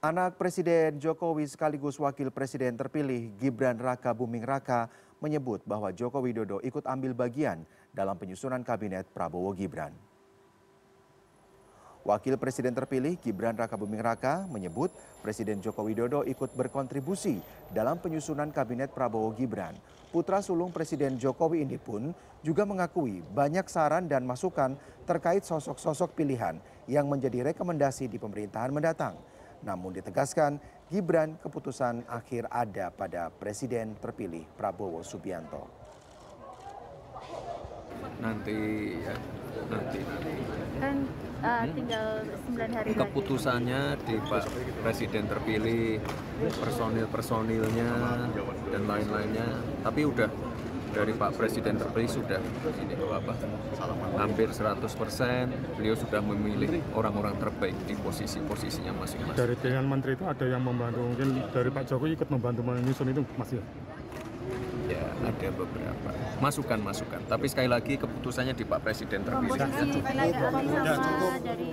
Anak Presiden Jokowi sekaligus Wakil Presiden terpilih Gibran Raka Buming Raka menyebut bahwa Joko Widodo ikut ambil bagian dalam penyusunan kabinet Prabowo Gibran. Wakil Presiden terpilih Gibran Raka Buming Raka menyebut Presiden Joko Widodo ikut berkontribusi dalam penyusunan kabinet Prabowo Gibran. Putra sulung Presiden Jokowi ini pun juga mengakui banyak saran dan masukan terkait sosok-sosok pilihan yang menjadi rekomendasi di pemerintahan mendatang. Namun ditegaskan Gibran keputusan akhir ada pada Presiden terpilih Prabowo Subianto. Nanti ya, nanti nanti. kan uh, tinggal 9 hari lagi. Keputusannya di Pak Presiden terpilih, personil-personilnya dan lain-lainnya. Tapi udah dari Pak Presiden terpilih sudah ini apa hampir 100% beliau sudah memilih orang-orang terbaik di posisi-posisinya masing-masing. Dari pilihan menteri itu ada yang membantu mungkin dari Pak Jokowi ikut membantu menyusun itu Mas ya? Ya ada beberapa masukan-masukan. Tapi sekali lagi keputusannya di Pak Presiden terpilih. Komposisi dari